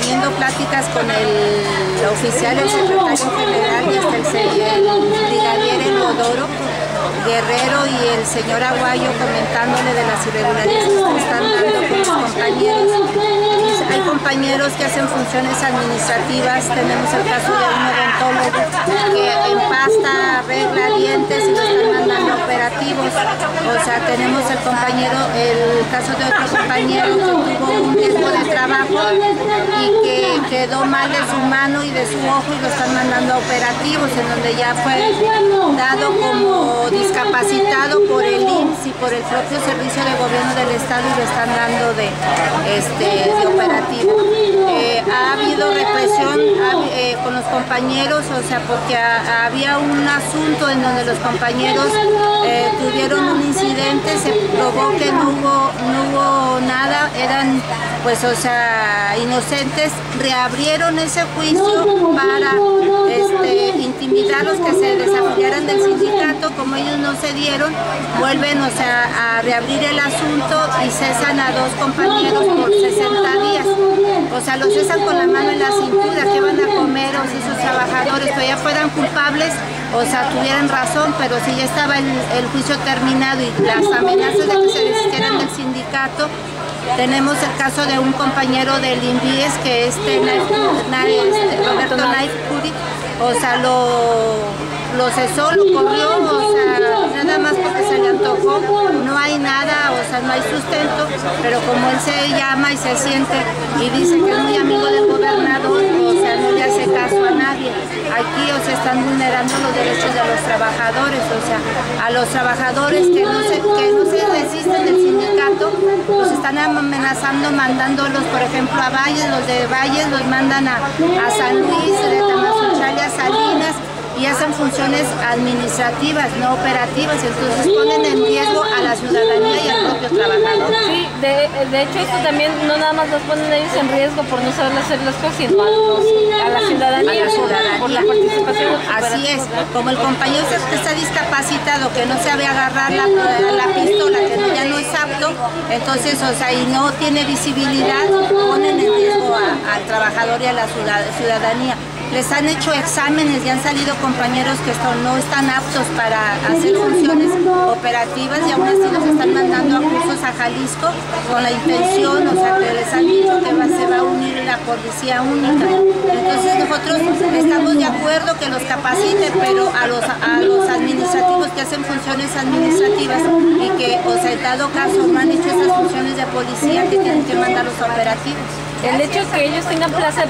teniendo pláticas con el oficial, el secretario general y hasta el, brigadier Enodoro Guerrero y el señor Aguayo comentándole de las irregularidades que están dando con los compañeros. Hay compañeros que hacen funciones administrativas, tenemos el caso de un odontólogo que empasta, arregla dientes y lo están O sea, tenemos el compañero, el caso de otro compañero que tuvo un riesgo de trabajo y que quedó mal de su mano y de su ojo y lo están mandando a operativos, en donde ya fue dado como discapacitado por el IMSS y por el propio Servicio de Gobierno del Estado y lo están dando de, este, de eh, ha habido represión con los compañeros, o sea, porque había un asunto en donde los compañeros eh, tuvieron un incidente, se probó que no hubo, no hubo nada, eran pues, o sea, inocentes, reabrieron ese juicio para este, intimidar a los que se desafiliaran del sindicato, como ellos no se dieron, vuelven, o sea, a reabrir el asunto y cesan a dos compañeros por 60 días. O sea, los cesan con la mano en la cintura, ¿qué van a comer? O todavía fueran culpables, o sea, tuvieran razón, pero si ya estaba el, juicio terminado y las amenazas de que se desistieran del sindicato, tenemos el caso de un compañero del INVIES que este, este Roberto Naif o sea, lo, lo cesó, lo corrió, o sea, nada más porque se le antojó, no hay nada, o sea, no hay sustento, pero como él se llama y se siente y dice que es muy amigo del gobernador, o Aquí, o están vulnerando los derechos de los trabajadores, o sea, a los trabajadores que no se, que no se resisten del sindicato, los están amenazando, mandándolos, por ejemplo, a Valles, los de Valles los mandan a, a San Luis, de Tamazunchale, a Salinas, y hacen funciones administrativas, no operativas, entonces ponen en riesgo a la ciudadanía trabajador. Sí, de, hecho esto también no nada más los ponen ellos en riesgo por no saber hacer las cosas, sino a, la ciudadanía, Por, la participación. Así es, como el compañero que está discapacitado, que no sabe agarrar la, la pistola, que ya no es apto, entonces, o sea, y no tiene visibilidad, ponen en riesgo al trabajador y a la ciudadanía les han hecho exámenes y han salido compañeros que no están aptos para hacer funciones operativas y aún así los están mandando a cursos a Jalisco con la intención, o sea, que les han dicho que se va a unir la policía única. Entonces nosotros estamos de acuerdo que los capaciten, pero a los, a los administrativos que hacen funciones administrativas y que, o sea, en dado caso no han hecho esas funciones de policía que tienen que mandar los operativos. El hecho de que ellos tengan plaza